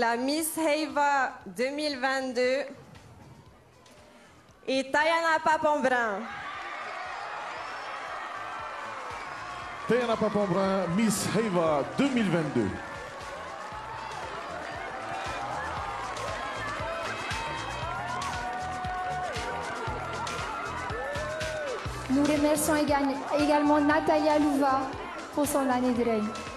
la Miss Heiva 2022 est Tayana Papambrin. Tayana Papambrin, Miss Heiva 2022. Nous remercions également Natalia Louva pour son année de règne.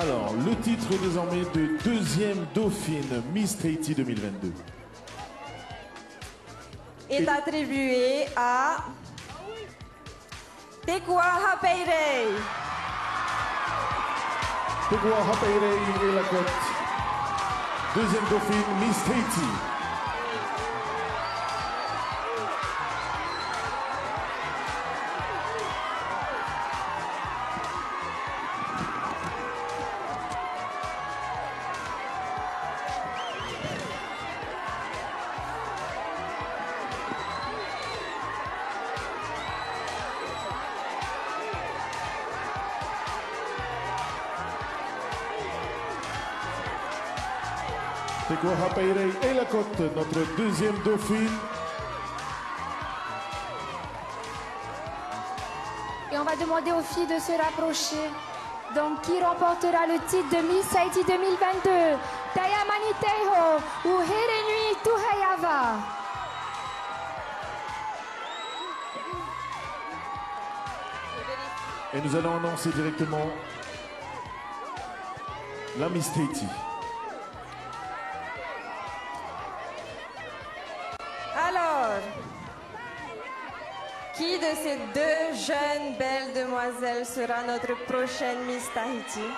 Alors, le titre désormais de deuxième dauphine Miss Tahiti 2022 est attribué à Tekua Hapeirei. Tekua Hapeirei et la cote. Deuxième dauphine Miss Tahiti. Tekua Hapeirei et la cote, notre deuxième dauphine. Et on va demander aux filles de se rapprocher. Donc, qui remportera le titre de Miss Haiti 2022 Taya Maniteho ou Herenui Tuhayava Et nous allons annoncer directement la Miss Tahiti. Qui de ces deux jeunes belles demoiselles sera notre prochaine Miss Tahiti?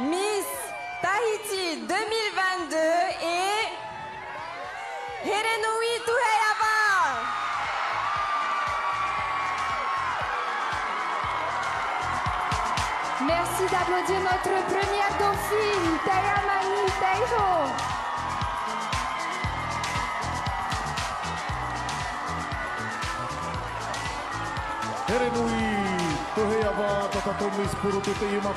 Miss Tahiti 2022 Merci d'applaudir notre première dauphine, Taya Maniteho. Herenui Toheyava Tatato Miss Purututu Yuma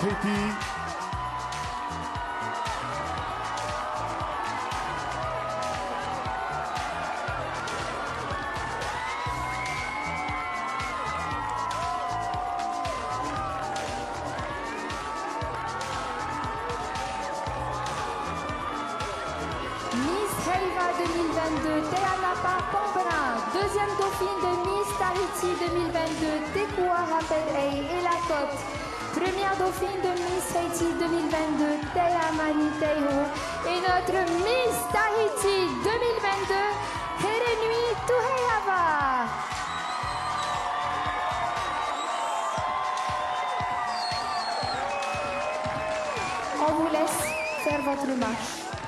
2022, Teanapa Pombra. Deuxième dauphine de Miss Tahiti 2022, Tekua la Côte. Première dauphine de Miss Haiti 2022, Teya Maniteho. Et notre Miss Tahiti 2022, Herenui Tuheyava. On vous laisse faire votre marche.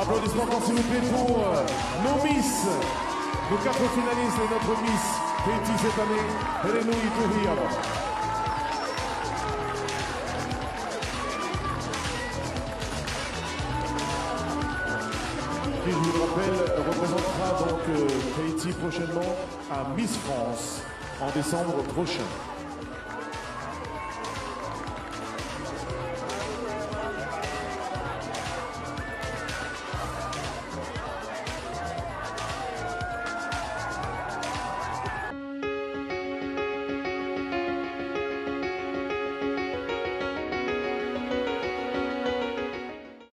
Applaudissements s'il vous plaît pour euh, nos Miss, nos quatre finalistes et notre Miss Haïti cette année, Hélène Touhiaba. Qui, je vous le rappelle, représentera donc euh, Haïti prochainement à Miss France en décembre prochain.